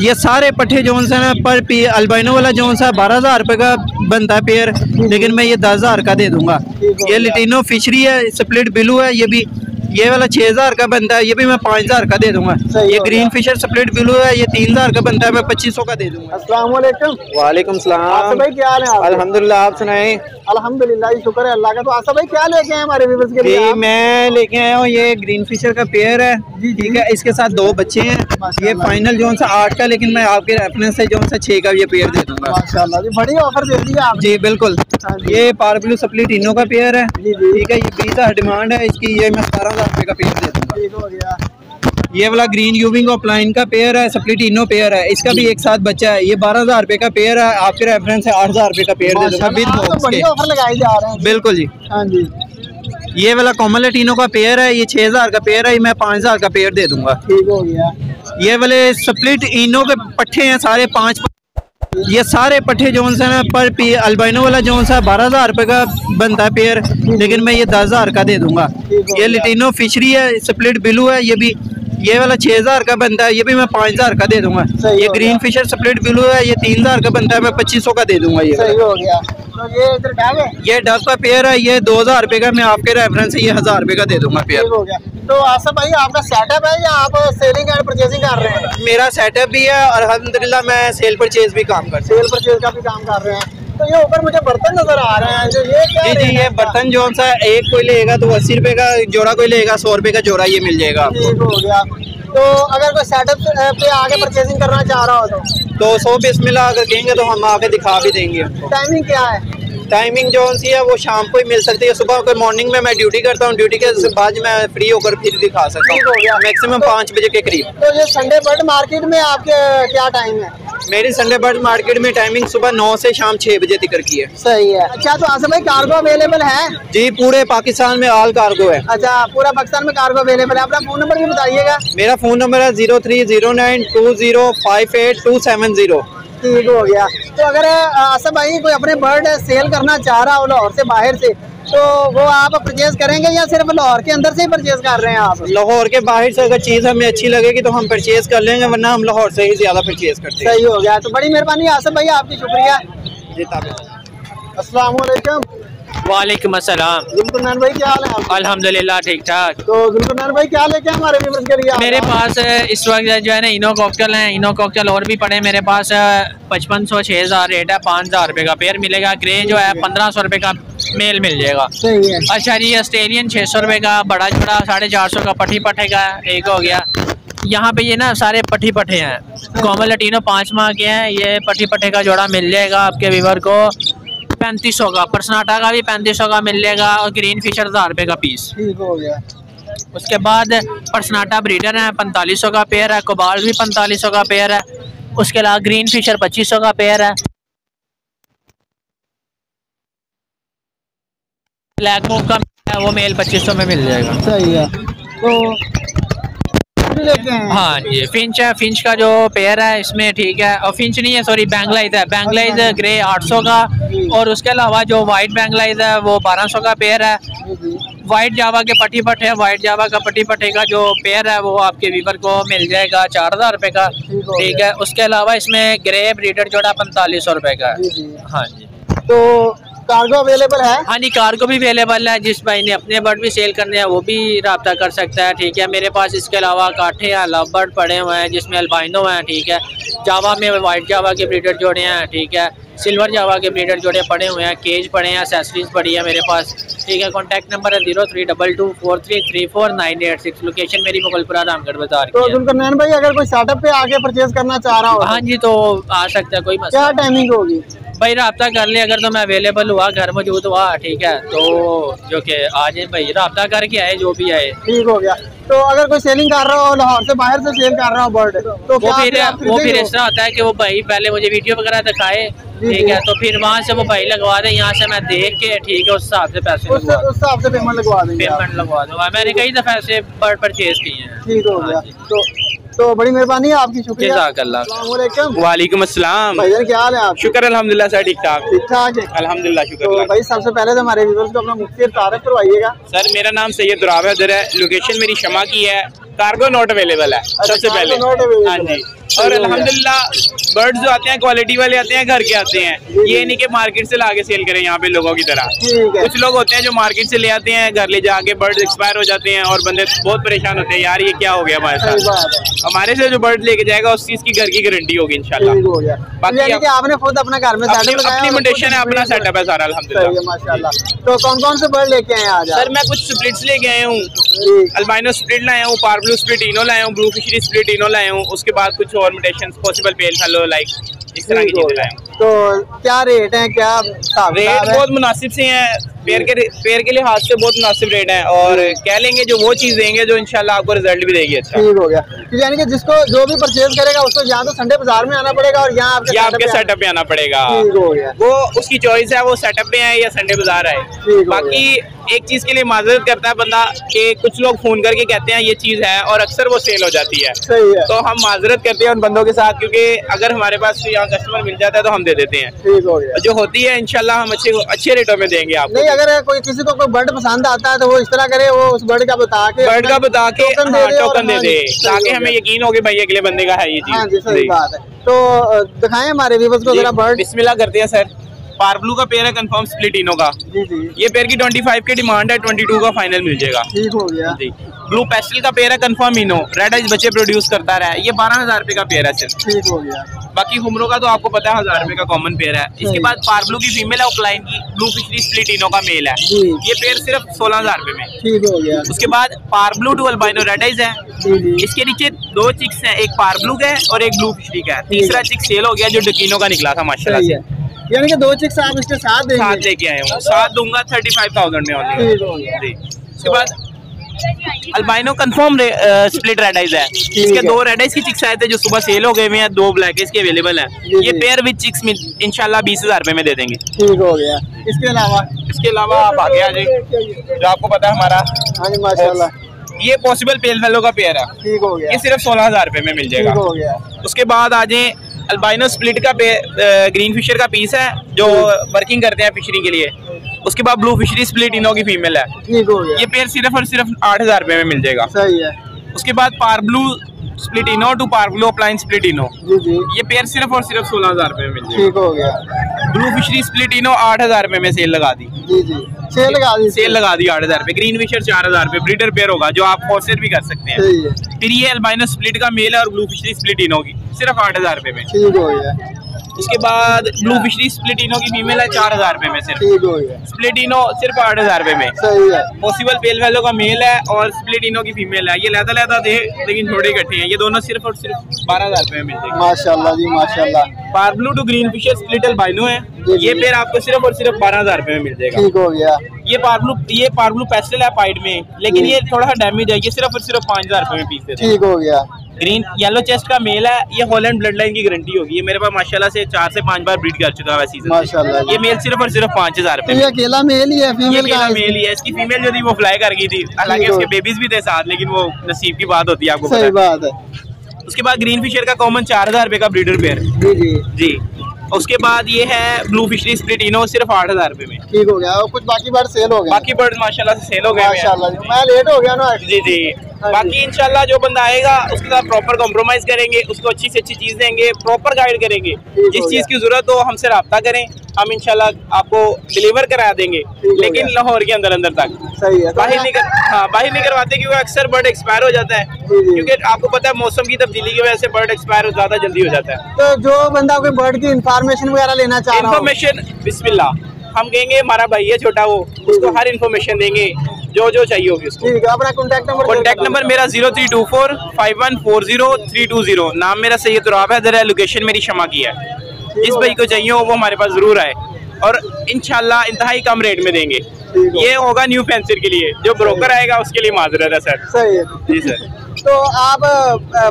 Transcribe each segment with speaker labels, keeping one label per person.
Speaker 1: ये सारे पट्टे जो सा ना पर पी अल्बाइनो वाला जो है बारह हज़ार रुपये का बनता है पेयर लेकिन मैं ये दस हज़ार का दे दूँगा। ये लिटिनो फिशरी है स्प्लिट बिलू है, ये भी ये वाला छह हज़ार का बनता है ये भी मैं पाँच हज़ार का दे दूँगा। ये ग्रीन फिशर स्प्लिट ब्लू है ये तीन हज़ार का बनता है मैं पच्चीस सौ का दे दूँगा।
Speaker 2: वालेकुम सलाम।
Speaker 1: भाई क्या हाल है
Speaker 2: अल्हम्दुलिल्लाह आप सुनाए।
Speaker 1: अल्हम्दुलिल्लाह शुक्र है अल्लाह का। तो आशा भाई क्या लेके आए हमारे व्यूवर्स के लिए
Speaker 2: मैं लेके आया हूँ ये ग्रीन फिशर का पेयर है। ठीक है इसके साथ दो बच्चे हैं। ये फाइनल जो सा आठ का लेकिन मैं आपके रेफरेंस से जो सा छह का ये पेयर दे दूँगा।
Speaker 1: माशाल्लाह बड़ी ऑफ़र दे दी आप
Speaker 2: जी बिल्कुल। हाँ ये पार ब्लू सप्ली तीनों का पेयर है। ठीक है ये बीस डिमांड है इसकी ये मैं सतारह हज़ार रुपये का पेयर दे दूँगा। ये वाला ग्रीन यूविंग और प्लाइन का पेयर है सप्लिटिनो पेयर है। इसका भी एक साथ बच्चा है। ये बारह हज़ार रुपए का पेयर है आपके रेफरेंस है आठ हज़ार रुपए का पेयर दे दूँगा विद बिल्कुल जी। हाँ जी। ये वाला कॉमन लटीनो का पेयर है ये छह हज़ार का पेयर है मैं पाँच हज़ार का पेयर दे दूँगा।
Speaker 1: ठीक हो गया।
Speaker 2: ये वाले स्प्लिट इनो के पट्टे हैं सारे पाँच ये सारे पट्टे जो सा ना पर पी अल्बाइनो वाला जो सा बारह हज़ार रुपये का बनता है पेयर लेकिन मैं ये दस हज़ार का दे दूँगा। ये लिटिनो फिशरी है स्प्लिट ब्लू है ये भी ये वाला छह हज़ार का बनता है ये भी मैं पाँच हज़ार का दे दूँगा। ये ग्रीन फिशर स्प्लिट ब्लू है ये तीन हज़ार का बनता है मैं पच्चीस सौ का दे दूँगा ये
Speaker 1: सही हो गया। तो ये इधर डब है
Speaker 2: ये डब का पेयर है ये दो हज़ार रुपए का मैं आपके रेफरेंस से ये हज़ार रुपए का दे दूँगा पेयर
Speaker 1: हो गया। तो आसफ भाई आपका सेटअप है या आप सेलिंग एंड परचेजिंग कर रहे हैं?
Speaker 2: मेरा सेटअप भी है और अलहमदिल्ला मैं सेल परचेज भी काम कर
Speaker 1: सेल परचेज का भी काम कर रहे हैं। तो ये ऊपर मुझे बर्तन नज़र आ रहे हैं जो ये क्या
Speaker 2: जी जी ये बर्तन जो सा एक कोई लेगा तो अस्सी रुपए का जोड़ा कोई लेगा सौ रुपए का जोड़ा ये मिल जाएगा
Speaker 1: ठीक हो गया। तो अगर कोई सेटअप पे आगे परचेजिंग करना चाह रहा हो तो?
Speaker 2: तो सौ मिला अगर कहेंगे तो हम आगे दिखा भी देंगे
Speaker 1: टाइमिंग क्या है?
Speaker 2: टाइमिंग जो सी है वो शाम को ही मिल सकती है। सुबह अगर मॉर्निंग में मैं ड्यूटी करता हूँ ड्यूटी के बाद मैं फ्री होकर फिर दिखा सकता हूँ। मैक्सिमम पाँच बजे के करीब।
Speaker 1: तो ये संडे बर्ड मार्केट में आपके क्या टाइम है?
Speaker 2: मेरी संडे बर्ड मार्केट में टाइमिंग सुबह नौ से शाम छह बजे तक की है।
Speaker 1: सही है। अच्छा तो आसम भाई कार्गो अवेलेबल है?
Speaker 2: जी पूरे पाकिस्तान में ऑल कार्गो है।
Speaker 1: अच्छा पूरा पाकिस्तान में कार्गो अवेलेबल है। अपना फ़ोन नंबर भी बताइएगा।
Speaker 2: मेरा फ़ोन नंबर है zero three zero nine two zero five eight two seven zero
Speaker 1: ठीक हो गया। तो अगर आसम भाई कोई अपने बर्ड सेल करना चाह रहा हो लाहौर से बाहर से तो वो आप परचेज करेंगे या सिर्फ़ लाहौर के अंदर से ही परचेज कर रहे हैं आप?
Speaker 2: लाहौर के बाहर से अगर चीज़ हमें अच्छी लगेगी तो हम परचेज कर लेंगे वरना हम लाहौर से ही ज़्यादा परचेज करते
Speaker 1: हैं। सही हो गया। तो बड़ी मेहरबानी आसम भाई आपकी शुक्रिया।
Speaker 2: जी
Speaker 1: अस्सलाम
Speaker 3: वालेकुम
Speaker 1: जुल्फरनैन भाई क्या हाल है
Speaker 3: अल्हम्दुलिल्लाह ठीक ठाक।
Speaker 1: तो भाई क्या लेके हमारे के लिए
Speaker 3: मेरे पास इस वक्त जो है ना इनो कॉकटेल है इनो कॉकटेल और भी पड़े मेरे पास पचपन सौ छः हज़ार रेट है पाँच हज़ार रुपये का पेयर मिलेगा। ग्रे जो है पंद्रह सौ रुपये का मेल मिल जाएगा।
Speaker 1: सही है।
Speaker 3: अच्छा जी ऑस्ट्रेलियन छः सौ रुपये का बड़ा छोड़ा साढ़े चार सौ का पट्टी पट्टे का एक हो गया। यहाँ पे ये ना सारे पट्टी पट्टे हैं। कॉमन लटीनो पाँच माह के हैं ये पट्टी पट्टे का जोड़ा मिल जाएगा आपके वीवर को। पैंतीस सौ का। परसनाटा का भी पैंतीस सौ का मिल जाएगा और ग्रीन फिशर हज़ार रुपये का पीस
Speaker 1: ठीक हो गया।
Speaker 3: उसके बाद परसनाटा ब्रीडर है पैंतालीस सौ का पेयर है कोबाल भी पैंतालीस सौ का पेयर है। उसके अलावा ग्रीन फिशर पच्चीस सौ का पेयर है। ब्लैक मोक का वो मेल पच्चीस सौ में मिल जाएगा।
Speaker 1: सही है। तो
Speaker 3: हाँ। जी फिंच है फिंच का जो पेयर है इसमें ठीक है। और फिंच नहीं है सॉरी बैंगलाइज है। बैंगलाइज ग्रे 800 का। और उसके अलावा जो वाइट बैंगलाइज है वो 1200 का पेयर है। वाइट जावा के पट्टी पट्टे है। वाइट जावा का पट्टी पट्टे का जो पेयर है वो आपके वीवर को मिल जाएगा चार हज़ार रुपये का। ठीक है उसके अलावा इसमें ग्रे ब्रीडर जोड़ा पैंतालीस सौ रुपये का हाँ जी।
Speaker 1: तो कार्गो अवेलेबल है?
Speaker 3: हाँ जी कार्गो भी अवेलेबल है। जिस भाई ने अपने बर्ड भी सेल करने हैं वो भी रबता कर सकता है ठीक है। मेरे पास इसके अलावा काठे हैं लव बर्ड पड़े हुए हैं जिसमें अल्बाइनो हैं ठीक है। जावा में वाइट जावा के ब्रीडर जोड़े हैं ठीक है। सिल्वर जावा के ब्रीडर जोड़े पड़े हुए हैं केज पड़े हैं एसेसरीज पड़ी है मेरे पास ठीक है। कॉन्टैक्ट नंबर है zero three double two four three three four nine eight six location मेरी मुगलपुरा रामगढ़ बाज़ार
Speaker 1: तो जुलकरनैन भाई अगर कोई स्टार्टअप पे आके परचेज करना चाह रहा हो
Speaker 3: हाँ जी तो आ सकता है कोई मसला
Speaker 1: क्या टाइमिंग होगी?
Speaker 3: भाई रबता कर ले अगर तो मैं अवेलेबल हुआ घर मौजूद हुआ ठीक है? तो जो कि आ जाए भाई रबता करके आए जो भी आए।
Speaker 1: ठीक हो गया। तो अगर कोई सेलिंग कर रहा हो लाहौर से बाहर से सेल कर रहा हो बर्ड तो
Speaker 3: वो फिर वो फिर इस तरह होता है कि वो भाई पहले मुझे वीडियो वगैरह दिखाए ठीक है? तो फिर वहाँ से वो भाई लगवा दे यहाँ से मैं देख के ठीक है उस हिसाब से पैसे
Speaker 1: उस हिसाब से पेमेंट लगवा देंगे
Speaker 3: पेमेंट लगवा दूँगा मैंने कई दफ़ा ऐसे बर्ड परचेज किए हैं।
Speaker 1: ठीक हो गया। हाँ तो तो बड़ी मेहरबानी है आपकी शुक्रिया।
Speaker 2: वालेकुम असलम
Speaker 1: भाईजान क्या हाल है आप?
Speaker 2: शुक्र अलहमदिल्ला सर ठीक ठाक।
Speaker 1: ठीक ठाक है।
Speaker 2: अलहमदिल्ला शुक्र
Speaker 1: तो भाई सबसे पहले तो हमारे व्यूअर्स को अपना मुख्य तारफ करवाइएगा।
Speaker 2: सर मेरा नाम सैयद दुराब है। लोकेशन मेरी शमा की है। कार्गो नोट अवेलेबल है
Speaker 1: अच्छा,
Speaker 2: सबसे पहले। हाँ जी।
Speaker 4: और अल्हम्दुलिल्लाह बर्ड्स जो आते हैं क्वालिटी वाले आते हैं घर के आते हैं। ये नहीं कि मार्केट से लाके सेल करें यहाँ पे लोगों की तरह। कुछ लोग होते हैं जो मार्केट से ले आते हैं घर ले जाके बर्ड्स एक्सपायर हो जाते हैं और बंदे बहुत परेशान होते हैं यार ये क्या हो गया हमारे साथ? हमारे से जो बर्ड लेके जाएगा उस चीज़ की घर की गारंटी होगी
Speaker 1: गया।
Speaker 4: बाकी
Speaker 1: कि आपने खुद अपना घर में
Speaker 4: अपनी मोटेशन है अपना सेटअप है सारा
Speaker 1: माशाल्लाह। तो कौन कौन से बर्ड लेके आए आज
Speaker 4: सर मैं कुछ स्प्लिट्स लेके आया हूँ। अल्बाइनो स्प्लिट लाया हूँ पार ब्लू स्प्लिट इनो लाया हूँ ब्लू फिशरी स्प्लिट इनो लाया हूँ। उसके बाद कुछ और mutation possible pale fallow like इस तरह की चीज़ें
Speaker 1: गया। तो क्या रेट है क्या
Speaker 4: रेट
Speaker 1: है?
Speaker 4: बहुत मुनासिब से हैं। पेड़ के पेड़ के लिहाज से बहुत मुनासिब रेट है और कह लेंगे जो वो चीज़ देंगे जो इंशाल्लाह आपको रिज़ल्ट भी देगी अच्छा।
Speaker 1: ठीक हो गया। तो यानी कि जिसको जो भी परचेज करेगा उसको या तो संडे बाज़ार में आना पड़ेगा और यहाँ आपके
Speaker 4: आपके सेटअप पे आना पड़ेगा।
Speaker 1: हो
Speaker 4: वो उसकी चॉइस है वो सेटअप पे आए या संडे बाज़ार आए बाकी एक चीज़ के लिए माजरत करता है बंदा कि कुछ लोग फ़ोन करके कहते हैं ये चीज़ है और अक्सर वो सेल हो जाती है।
Speaker 1: सही है।
Speaker 4: तो हम माजरत करते हैं उन बंदों के साथ क्योंकि अगर हमारे पास यहाँ कस्टमर मिल जाता है तो हम दे देते हैं।
Speaker 1: ठीक हो गया।
Speaker 4: जो होती है इनशाला हम अच्छे अच्छे रेटों में देंगे आप
Speaker 1: नहीं अगर कोई किसी को कोई बर्ड पसंद आता है तो वो इस तरह करे वो उस बर्ड का बता के
Speaker 4: बर्ड का बता के
Speaker 1: टोकन दे
Speaker 4: हाँ
Speaker 1: दे हाँ
Speaker 4: ताकि हमें यकीन हो कि भाई अगले बंदे का है ये
Speaker 1: हाँ
Speaker 4: चीज़
Speaker 1: सही बात है। तो दिखाएँ हमारे व्यूवर्स को जरा बर्ड
Speaker 4: बिस्मिल्लाह करते हैं सर पारब्लू का पेयर है कंफर्म स्प्लिट इनो का।
Speaker 1: जी जी।
Speaker 4: ये पेयर की 25 की डिमांड है 22 का फाइनल मिल जाएगा।
Speaker 1: ठीक हो गया।
Speaker 4: जी। ब्लू पेस्टल का पेयर है कंफर्म इनो रेड आइज़ बच्चे प्रोड्यूस करता रहा है। ये बारह हज़ार रुपए का पेयर है सिर्फ़।
Speaker 1: ठीक हो गया।
Speaker 4: बाकी हुमरों का तो आपको पता है हज़ार रुपए का कॉमन पेयर है। इसके। बाद पारब्लू की फीमेल है ऑफलाइन की। ब्लू फिशरी स्प्लिट इनो का मेल है। ये पेयर सिर्फ़ सोलह हज़ार रुपए में।
Speaker 1: ठीक हो गया।
Speaker 4: उसके बाद parblue to albino red eyes है। इसके नीचे दो चिक्स हैं एक पारब्लू का है और एक ब्लू फिशरी का है। तीसरा चिक सेल हो गया जो डकिनो का निकला था माशाल्लाह से।
Speaker 1: यानी कि दो चिक्स आप इसके साथ देंगे।
Speaker 4: साथ लेके आए हूँ। साथ दूँगा थर्टी फाइव थाउज़ेंड में ऑनली उसके बाद albino confirm split red eyes है। इसके दो रेड आइज़ की चिक्स आए थे जो सुबह सेल हो गए हुए हैं दो ब्लैक आइज़ के अवेलेबल हैं। ये पेयर विद चिक्स इंशाल्लाह बीस हज़ार रुपए में दे देंगे।
Speaker 1: ठीक हो गया। इसके अलावा?
Speaker 4: इसके अलावा आप आगे आ जाइए। जो आपको पता है हमारा।
Speaker 1: हाँ माशाल्लाह।
Speaker 4: ये पॉसिबल पेल फेलो का पेयर है।
Speaker 1: ठीक हो गया।
Speaker 4: ये सिर्फ़ सोलह हज़ार रुपए में मिल
Speaker 1: ठीक
Speaker 4: जाएगा।
Speaker 1: हो गया।
Speaker 4: उसके बाद आ जाए अल्बाइनो स्प्लिट का ग्रीन फिशर का पीस है जो वर्किंग करते हैं फिशरी के लिए। उसके बाद ब्लू फिशरी स्प्लिट इनो की फीमेल है।
Speaker 1: ठीक हो गया।
Speaker 4: ये पेयर सिर्फ़ और सिर्फ़ आठ हज़ार रुपए में मिल जाएगा।
Speaker 1: सही है।
Speaker 4: उसके बाद parblue split ino to parblue opaline split ino.
Speaker 1: जी जी।
Speaker 4: ये पेयर सिर्फ़ और सिर्फ़ सोलह हज़ार रुपए में मिल जाएगा।
Speaker 1: ठीक हो गया।
Speaker 4: ब्लू फिशरी स्प्लिट इनो आठ हज़ार रुपए में सेल लगा दी।
Speaker 1: जी जी। सेल लगा दी
Speaker 4: सेल लगा दी आठ हज़ार रुपए ग्रीन फिशर चार हज़ार रुपए ब्रीडर पेयर होगा जो आप फोर्सेर भी कर सकते हैं। फिर ये अल्बाइनो स्प्लिट का मेल है और ब्लू फिशरी स्प्लिट इन होगी सिर्फ़ आठ हज़ार रुपए में।
Speaker 1: ठीक हो गया।
Speaker 4: उसके बाद ब्लू फिशरी स्प्लिट इनो की फीमेल है चार हज़ार रुपए में सिर्फ़।
Speaker 1: ठीक हो गया।
Speaker 4: स्प्लिट सिर्फ़ आठ हज़ार रुपए में।
Speaker 1: सही है।
Speaker 4: पॉसिबल पेल वेलो का मेल है और स्प्लिट इनो की फीमेल है। ये लहदा लहदा थे लेकिन थोड़े इकट्ठे हैं। ये दोनों सिर्फ़ और सिर्फ़ बारह हज़ार रुपए में मिल जाएँगे
Speaker 1: माशाल्लाह जी माशाल्लाह।
Speaker 4: Parblue to green fischer split albino है। ये पेयर आपको सिर्फ़ और सिर्फ़ बारह हज़ार रुपए में मिल जाएगा।
Speaker 1: ठीक हो गया।
Speaker 4: ये पारब्लू ये पारब्लू पेस्टल है पाइड में। लेकिन ये थोड़ा सा डैमेज है। ये सिर्फ़ और सिर्फ़ पाँच हज़ार रुपए में पीस
Speaker 1: ठीक हो गया।
Speaker 4: ग्रीन येलो चेस्ट का मेल है ये हॉलैंड ब्लड लाइन की गारंटी होगी। ये मेरे पास माशाल्लाह से चार से पाँच बार ब्रीड कर चुका है सीज़न
Speaker 1: माशाल्लाह
Speaker 4: ये मेल सिर्फ़ और सिर्फ़ पाँच हज़ार
Speaker 1: तो
Speaker 4: रुपए
Speaker 1: ये अकेला मेल ही है फीमेल का
Speaker 4: मेल ही? है इसकी फीमेल जो थी वो फ्लाई कर गई थी। हालाँकि उसके बेबीज भी थे साथ लेकिन वो नसीब की बात होती है आपको
Speaker 1: सही बात है।
Speaker 4: है। उसके बाद ग्रीन फिशर का कॉमन चार हज़ार रुपए का ब्रीडर पेयर
Speaker 1: जी जी।
Speaker 4: जी। उसके बाद ये है ब्लू फिशरी स्प्लिट इनो सिर्फ़ आठ हज़ार रुपए में।
Speaker 1: ठीक हो गया और कुछ बाकी बर्ड सेल हो गए?
Speaker 4: बाकी बर्ड माशाल्लाह से सेल हो गए
Speaker 1: माशाल्लाह मैं लेट हो गया ना
Speaker 4: जी जी। बाकी इंशाल्लाह जो बंदा आएगा उसके साथ प्रॉपर कॉम्प्रोमाइज करेंगे उसको अच्छी से अच्छी चीज़ देंगे प्रॉपर गाइड करेंगे। जिस चीज़ की ज़रूरत हो हमसे रब्ता करें। हम इंशाल्लाह आपको डिलीवर करा देंगे लेकिन। लाहौर के अंदर अंदर तक।
Speaker 1: सही है तो
Speaker 4: बाहर नहीं कर हाँ बाहर नहीं करवाते क्योंकि अक्सर बर्ड एक्सपायर हो जाता है। क्योंकि आपको पता है मौसम की तब्दीली की वजह से बर्ड एक्सपायर ज़्यादा जल्दी हो जाता है।
Speaker 1: तो जो बंदा कोई बर्ड की इंफॉर्मेशन वगैरह लेना चाह रहा हो।
Speaker 4: इन्फॉर्मेशन बिस्मिल्लाह। हम कहेंगे हमारा भाई है छोटा वो उसको हर इन्फॉर्मेशन देंगे जो जो चाहिए होगी उसको।
Speaker 1: ठीक है अपना कॉन्टैक्ट नंबर
Speaker 4: कॉन्टैक्ट नंबर मेरा zero three two four five one four zero three two zero नाम मेरा सैयद राब है लोकेशन मेरी क्षमा की है। जिस भाई को चाहिए हो वो हमारे पास ज़रूर आए। और इनशाला इंतहाई कम रेट में देंगे। ये होगा न्यू फेंसर के लिए। जो ब्रोकर आएगा उसके लिए माजरत है सर।
Speaker 1: सही है।
Speaker 4: जी सर।
Speaker 1: तो आप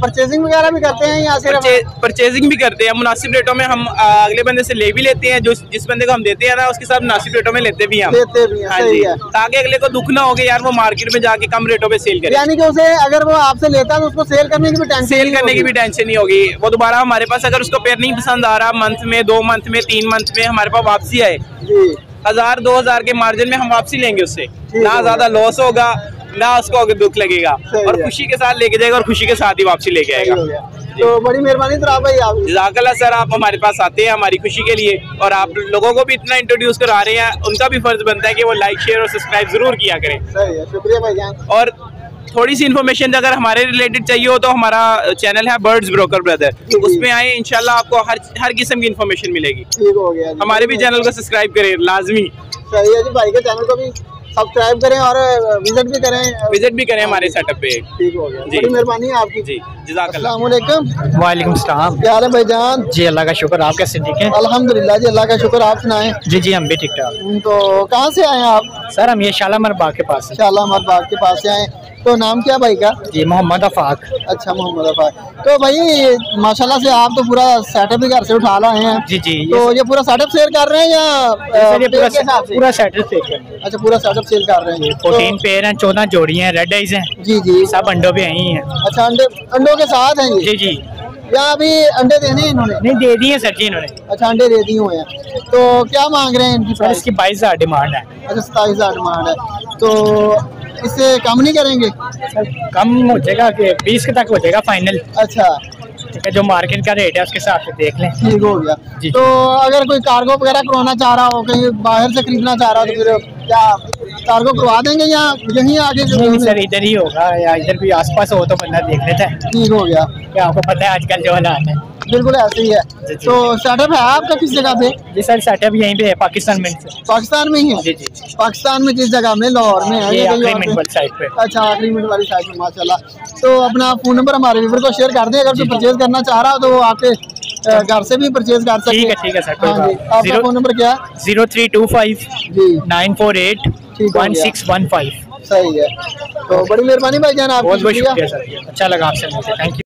Speaker 1: परचेजिंग वगैरह भी करते हैं या सिर्फ़
Speaker 4: परचेजिंग भी करते हैं। मुनासिब रेटों में हम अगले बंदे से ले भी लेते हैं। जो जिस बंदे को हम देते हैं ना उसके साथ मुनासिब रेटों में लेते भी हैं हम।
Speaker 1: लेते भी हैं
Speaker 4: हाँ
Speaker 1: सही
Speaker 4: जी।
Speaker 1: है।
Speaker 4: ताकि अगले को दुख ना हो यार वो मार्केट में जाके कम रेटों पे सेल करे।
Speaker 1: यानी कि उसे अगर वो आपसे लेता है तो उसको सेल करने की भी टेंशन
Speaker 4: सेल करने की भी टेंशन नहीं होगी। वो दोबारा हमारे पास अगर उसको पेयर नहीं पसंद आ रहा मंथ में दो मंथ में तीन मंथ में हमारे पास वापसी आए हज़ार दो हज़ार के मार्जिन में हम वापसी लेंगे उससे। ना ज़्यादा लॉस होगा ना उसको दुख लगेगा और खुशी के साथ लेके जाएगा और खुशी के साथ ही वापसी लेके आएगा।
Speaker 1: तो बड़ी मेहरबानी तो आप भाई आप
Speaker 4: सर आप हमारे पास आते हैं हमारी खुशी के लिए और आप लोगों को भी इतना इंट्रोड्यूस करा रहे हैं उनका भी फ़र्ज़ बनता है कि वो लाइक शेयर और सब्सक्राइब ज़रूर किया करें।
Speaker 1: सही है शुक्रिया भाईजान
Speaker 4: और थोड़ी सी इन्फॉर्मेशन अगर हमारे रिलेटेड चाहिए हो तो हमारा चैनल है बर्ड्स ब्रोकर ब्रदर। उसमें आए इंशाल्लाह आपको हर हर किस्म की इन्फॉर्मेशन मिलेगी।
Speaker 1: ठीक हो गया
Speaker 4: हमारे भी चैनल को सब्सक्राइब करें लाजमी।
Speaker 1: सही है जी भाई के चैनल को भी सब्सक्राइब करें और विज़िट भी करें।
Speaker 4: विज़िट भी करें हमारे सेटअप पे।
Speaker 1: ठीक हो गया।
Speaker 4: जी।
Speaker 1: मेहरबानी है आपकी।
Speaker 4: जी। जजाकल्ला
Speaker 1: वालेकुम
Speaker 5: वालेकुम सलाम।
Speaker 1: क्या हाल है भाईजान?
Speaker 5: जी अल्लाह का शुक्र आप कैसे ठीक हैं?
Speaker 1: अल्हम्दुलिल्लाह जी अल्लाह का शुक्र आप सुनाएँ।
Speaker 5: जी जी हम भी ठीक ठाक।
Speaker 1: तो कहाँ से आए आप?
Speaker 5: सर हम ये शालामर बाग के पास हैं।
Speaker 1: शाला हमारे बाग के पास से आए तो नाम क्या भाई का?
Speaker 5: जी मोहम्मद अफाक।
Speaker 1: अच्छा मोहम्मद अफाक। तो भाई माशाल्लाह से आप तो पूरा सेटअप ही घर से उठा लाए हैं।
Speaker 5: जी जी ये
Speaker 1: तो ये पूरा सेटअप सेल कर रहे हैं या
Speaker 5: पूरा
Speaker 1: के हिसाब से?
Speaker 5: पूरा हैं।
Speaker 1: अच्छा पूरा सेटअप सेल कर रहे हैं।
Speaker 5: फोर्टीन तो, पेयर हैं चौदह जोड़ी हैं रेड आइज़ हैं।
Speaker 1: जी जी।
Speaker 5: सब अंडों पे आई हैं।
Speaker 1: अच्छा अंडे अंडों के साथ हैं
Speaker 5: जी जी।
Speaker 1: या अभी अंडे देने इन्होंने?
Speaker 5: नहीं दे दिए सर जी इन्होंने।
Speaker 1: अच्छा अंडे दे दिए हुए हैं। तो क्या मांग रहे हैं इनकी
Speaker 5: सर इसकी बाईस हज़ार डिमांड है।
Speaker 1: अच्छा सताईस हज़ार डिमांड है। तो इससे कम नहीं करेंगे?
Speaker 5: सर कम हो जाएगा कि बीस के तक हो जाएगा फाइनल
Speaker 1: अच्छा।
Speaker 5: ठीक है जो मार्केट का रेट है उसके हिसाब से देख लें।
Speaker 1: ठीक हो गया।
Speaker 5: जी।
Speaker 1: तो अगर कोई कार्गो वगैरह करवाना चाह रहा हो कहीं बाहर से खरीदना चाह रहा हो तो फिर क्या? कार्गो करवा देंगे या यहीं आके
Speaker 5: नहीं सर इधर ही होगा या इधर भी आसपास हो तो बंदा देख लेता है।
Speaker 1: ठीक हो गया।
Speaker 5: क्या आपको पता है आजकल जो हालात है?
Speaker 1: बिल्कुल ऐसे ही है। तो सेटअप है आपका किस जगह पे?
Speaker 5: जी सर सेटअप यहीं पे है पाकिस्तान में।
Speaker 1: पाकिस्तान में ही है?
Speaker 5: जी जी
Speaker 1: पाकिस्तान में किस जगह में? लाहौर में है पे?
Speaker 5: पे।
Speaker 1: अच्छा आखिरी मिनट वाली साइड में माशाल्लाह। तो अपना फ़ोन नंबर हमारे व्यूवर को शेयर कर दें। अगर कोई परचेज करना चाह रहा हो तो आपके घर से भी परचेज कर सकते
Speaker 5: ठीक है ठीक है सर कोई
Speaker 1: हाँ जी आपका फ़ोन नंबर क्या है?
Speaker 5: ज़ीरो थ्री टू फाइव
Speaker 1: जी।
Speaker 5: Nine four eight one six one five.
Speaker 1: सही है। तो बड़ी मेहरबानी भाई जान आप
Speaker 5: बहुत बहुत
Speaker 1: शुक्रिया।
Speaker 5: शुक्रिया सर। अच्छा लगा आपसे मुझे। Thank you